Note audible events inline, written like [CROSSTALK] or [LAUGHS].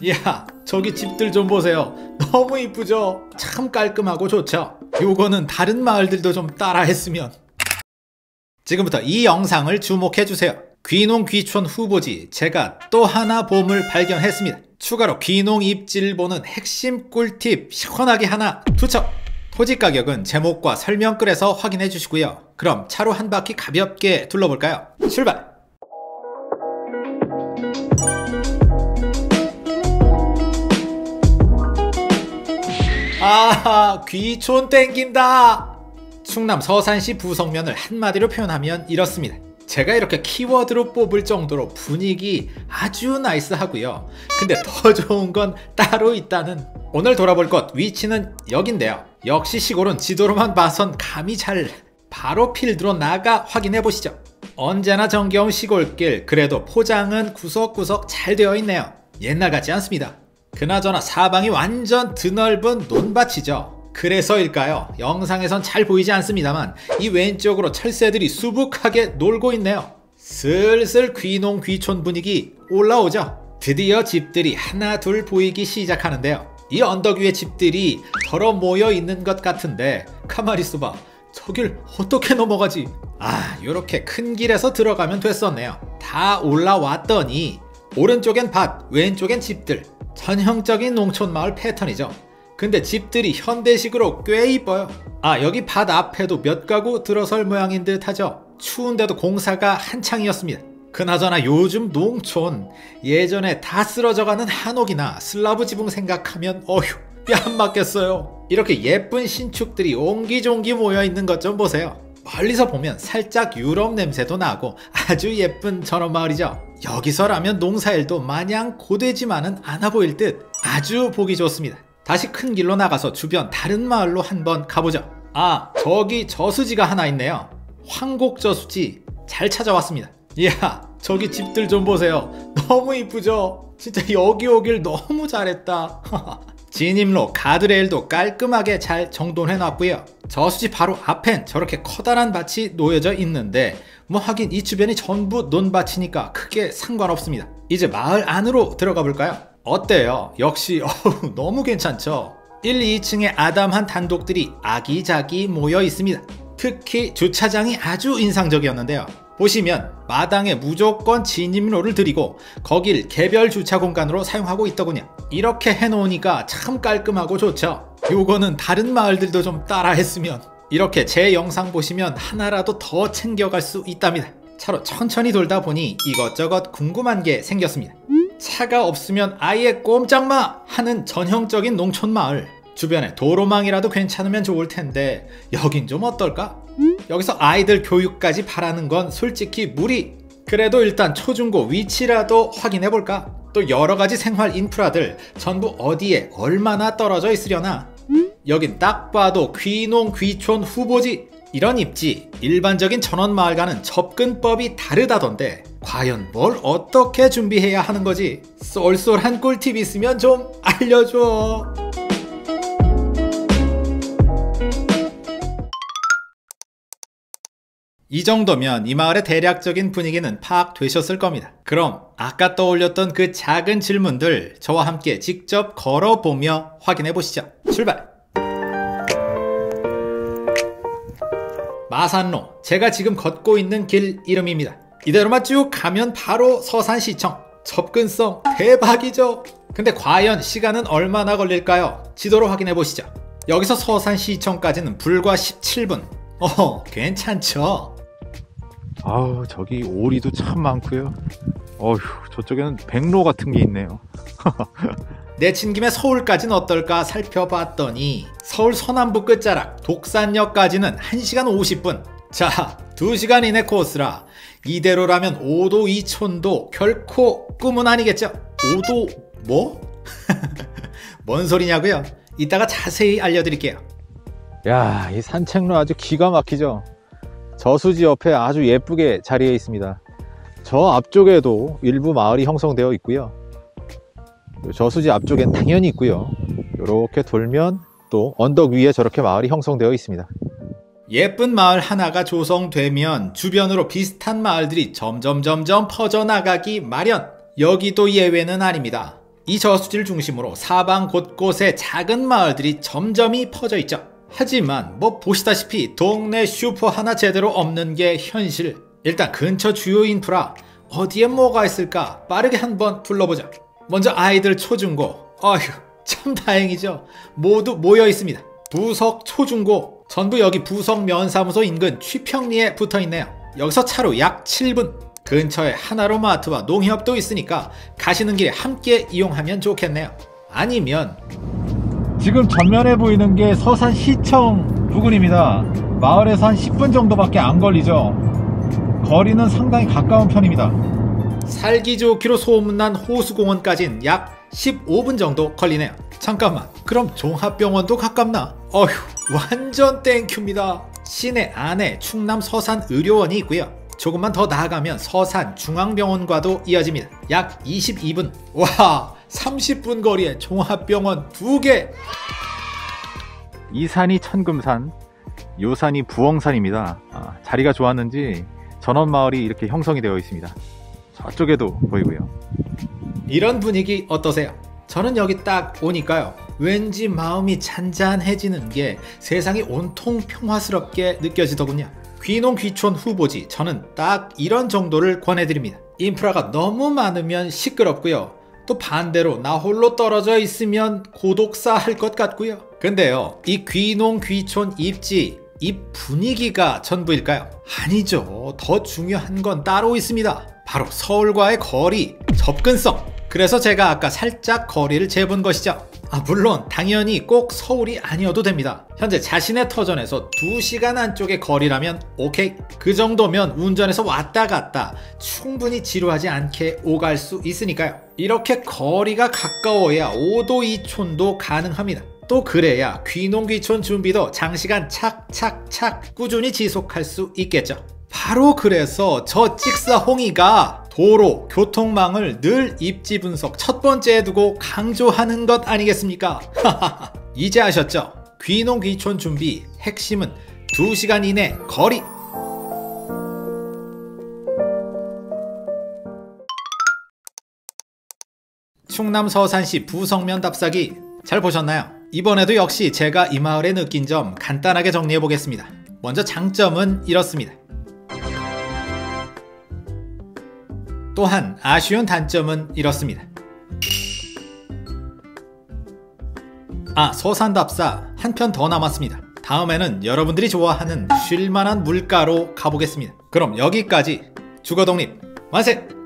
이야 저기 집들 좀 보세요. 너무 이쁘죠? 참 깔끔하고 좋죠? 요거는 다른 마을들도 좀 따라 했으면. 지금부터 이 영상을 주목해주세요. 귀농 귀촌 후보지 제가 또 하나 보물 발견했습니다. 추가로 귀농 입지를 보는 핵심 꿀팁 시원하게 하나 투척! 토지 가격은 제목과 설명글에서 확인해 주시고요. 그럼 차로 한 바퀴 가볍게 둘러볼까요? 출발 아하 귀촌 땡긴다. 충남 서산시 부성면을 한마디로 표현하면 이렇습니다. 제가 이렇게 키워드로 뽑을 정도로 분위기 아주 나이스하고요. 근데 더 [LAUGHS] 좋은 건 따로 있다는 오늘 돌아볼 것 위치는 여긴데요. 역시 시골은 지도로만 봐선 감이 잘 바로 필드로 나가 확인해 보시죠. 언제나 정겨운 시골길 그래도 포장은 구석구석 잘 되어 있네요. 옛날 같지 않습니다 그나저나 사방이 완전 드넓은 논밭이죠. 그래서일까요? 영상에선 잘 보이지 않습니다만 이 왼쪽으로 철새들이 수북하게 놀고 있네요. 슬슬 귀농 귀촌 분위기 올라오죠. 드디어 집들이 하나 둘 보이기 시작하는데요. 이 언덕 위에 집들이 덜어 모여 있는 것 같은데 가만히 있어봐. 저길 어떻게 넘어가지? 아, 요렇게 큰 길에서 들어가면 됐었네요. 다 올라왔더니 오른쪽엔 밭, 왼쪽엔 집들. 전형적인 농촌 마을 패턴이죠. 근데 집들이 현대식으로 꽤 이뻐요. 아, 여기 밭 앞에도 몇 가구 들어설 모양인 듯 하죠. 추운데도 공사가 한창이었습니다. 그나저나 요즘 농촌 예전에 다 쓰러져가는 한옥이나 슬라브 지붕 생각하면 어휴 뺨 맞겠어요. 이렇게 예쁜 신축들이 옹기종기 모여 있는 것 좀 보세요. 멀리서 보면 살짝 유럽 냄새도 나고 아주 예쁜 전원 마을이죠. 여기서라면 농사일도 마냥 고되지만은 않아 보일 듯 아주 보기 좋습니다. 다시 큰 길로 나가서 주변 다른 마을로 한번 가보죠. 아, 저기 저수지가 하나 있네요. 황곡저수지 잘 찾아왔습니다. 이야, 저기 집들 좀 보세요. 너무 이쁘죠? 진짜 여기 오길 너무 잘했다. [LAUGHS] 진입로 가드레일도 깔끔하게 잘 정돈해놨고요. 저수지 바로 앞엔 저렇게 커다란 밭이 놓여져 있는데 뭐 하긴 이 주변이 전부 논밭이니까 크게 상관없습니다. 이제 마을 안으로 들어가 볼까요? 어때요? 역시 [LAUGHS] 어우, 너무 괜찮죠? 1, 2층에 아담한 단독들이 아기자기 모여 있습니다. 특히 주차장이 아주 인상적이었는데요. 보시면 마당에 무조건 진입로를 들이고 거길 개별 주차 공간으로 사용하고 있더군요. 이렇게 해놓으니까 참 깔끔하고 좋죠. 요거는 다른 마을들도 좀 따라 했으면 이렇게 제 영상 보시면 하나라도 더 챙겨갈 수 있답니다. 차로 천천히 돌다 보니 이것저것 궁금한 게 생겼습니다. 차가 없으면 아예 꼼짝마 하는 전형적인 농촌 마을. 주변에 도로망이라도 괜찮으면 좋을 텐데 여긴 좀 어떨까? 여기서 아이들 교육까지 바라는 건 솔직히 무리. 그래도 일단 초중고 위치라도 확인해 볼까? 또 여러 가지 생활 인프라들 전부 어디에 얼마나 떨어져 있으려나? 여긴 딱 봐도 귀농 귀촌 후보지. 이런 입지 일반적인 전원 마을과는 접근법이 다르다던데 과연 뭘 어떻게 준비해야 하는 거지? 쏠쏠한 꿀팁 있으면 좀 알려줘. 이 정도면 이 마을의 대략적인 분위기는 파악되셨을 겁니다. 그럼 아까 떠올렸던 그 작은 질문들 저와 함께 직접 걸어보며 확인해 보시죠. 출발! 마산로, 제가 지금 걷고 있는 길 이름입니다. 이대로만 쭉 가면 바로 서산시청. 접근성 대박이죠? 근데 과연 시간은 얼마나 걸릴까요? 지도로 확인해 보시죠. 여기서 서산시청까지는 불과 17분. 어, 괜찮죠? 아우 저기 오리도 참 많고요. 어휴 저쪽에는 백로 같은 게 있네요. [LAUGHS] 내친 김에 서울까지는 어떨까 살펴봤더니 서울 서남부 끝자락 독산역까지는 1시간 50분. 자, 2시간 이내 코스라 이대로라면 5도 2촌도 결코 꿈은 아니겠죠? 5도 뭐? [LAUGHS] 뭔 소리냐고요? 이따가 자세히 알려드릴게요. 야, 이 산책로 아주 기가 막히죠. 저수지 옆에 아주 예쁘게 자리해 있습니다. 저 앞쪽에도 일부 마을이 형성되어 있고요. 저수지 앞쪽엔 당연히 있고요. 이렇게 돌면 또 언덕 위에 저렇게 마을이 형성되어 있습니다. 예쁜 마을 하나가 조성되면 주변으로 비슷한 마을들이 점점 점점 퍼져나가기 마련. 여기도 예외는 아닙니다. 이 저수지를 중심으로 사방 곳곳에 작은 마을들이 점점이 퍼져 있죠. 하지만 뭐 보시다시피 동네 슈퍼 하나 제대로 없는 게 현실. 일단 근처 주요 인프라 어디에 뭐가 있을까 빠르게 한번 둘러보자. 먼저 아이들 초중고. 어휴 참 다행이죠. 모두 모여 있습니다. 부석 초중고 전부 여기 부석 면사무소 인근 취평리에 붙어 있네요. 여기서 차로 약 7분. 근처에 하나로마트와 농협도 있으니까 가시는 길에 함께 이용하면 좋겠네요. 아니면 지금 전면에 보이는 게 서산시청 부근입니다. 마을에서 한 10분 정도밖에 안 걸리죠. 거리는 상당히 가까운 편입니다. 살기 좋기로 소문난 호수공원까진 약 15분 정도 걸리네요. 잠깐만, 그럼 종합병원도 가깝나? 어휴, 완전 thank you입니다. 시내 안에 충남 서산 의료원이 있고요. 조금만 더 나아가면 서산 중앙병원과도 이어집니다. 약 22분. 와, 30분 거리에 종합병원 두 개. 이 산이 천금산, 요 산이 부엉산입니다. 아, 자리가 좋았는지 전원마을이 이렇게 형성이 되어 있습니다. 저쪽에도 보이고요. 이런 분위기 어떠세요? 저는 여기 딱 오니까요. 왠지 마음이 잔잔해지는 게 세상이 온통 평화스럽게 느껴지더군요. 귀농 귀촌 후보지 저는 딱 이런 정도를 권해드립니다. 인프라가 너무 많으면 시끄럽고요. 또 반대로 나 홀로 떨어져 있으면 고독사 할 것 같고요. 근데요, 이 귀농 귀촌 입지 이 분위기가 전부일까요? 아니죠. 더 중요한 건 따로 있습니다. 바로 서울과의 거리, 접근성. 그래서 제가 아까 살짝 거리를 재본 것이죠. 아, 물론 당연히 꼭 서울이 아니어도 됩니다. 현재 자신의 터전에서 2시간 안쪽의 거리라면 오케이. 그 정도면 운전해서 왔다 갔다 충분히 지루하지 않게 오갈 수 있으니까요. 이렇게 거리가 가까워야 5도 2촌도 가능합니다. 또 그래야 귀농귀촌 준비도 장시간 착착착 꾸준히 지속할 수 있겠죠. 바로 그래서 저 찍사홍이가 도로, 교통망을 늘 입지 분석 첫 번째에 두고 강조하는 것 아니겠습니까? [LAUGHS] 이제 아셨죠? 귀농 귀촌 준비 핵심은 2시간 이내 거리 충남 서산시 부성면 답사기 잘 보셨나요? 이번에도 역시 제가 이 마을에 느낀 점 간단하게 정리해 보겠습니다. 먼저 장점은 이렇습니다. 또한 아쉬운 단점은 이렇습니다. 아, 서산답사 한 편 더 남았습니다. 다음에는 여러분들이 좋아하는 쉴만한 물가로 가보겠습니다. 그럼 여기까지 주거독립 만세!